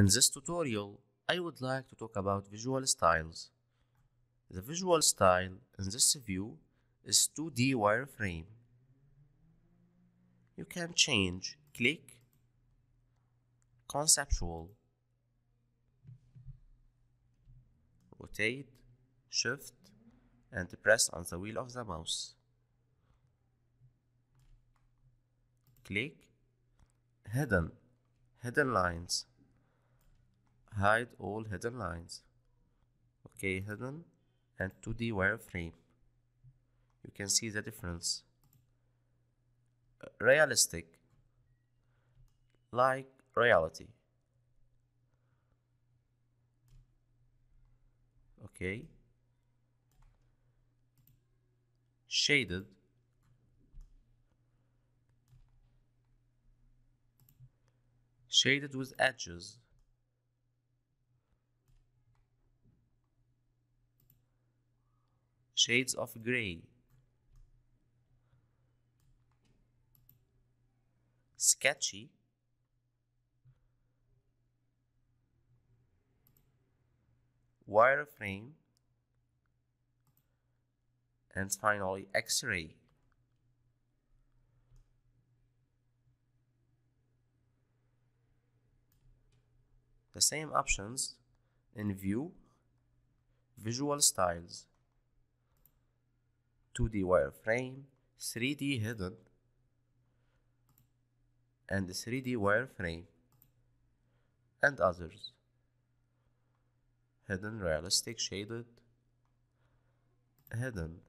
In this tutorial, I would like to talk about visual styles. The visual style in this view is 2D wireframe. You can change click, conceptual, rotate, shift, and press on the wheel of the mouse. Click, hidden, hidden lines. Hide all hidden lines. Okay, hidden and 2D wireframe. You can see the difference. Uh, realistic, like reality. Okay. Shaded. Shaded with edges. Shades of gray. Sketchy. wireframe, and finally X-ray. The same options in View, Visual Styles, 2D wireframe, 3D hidden, and 3D wireframe, and others. Hidden realistic shaded hidden